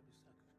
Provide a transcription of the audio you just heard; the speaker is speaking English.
Tabii sakın.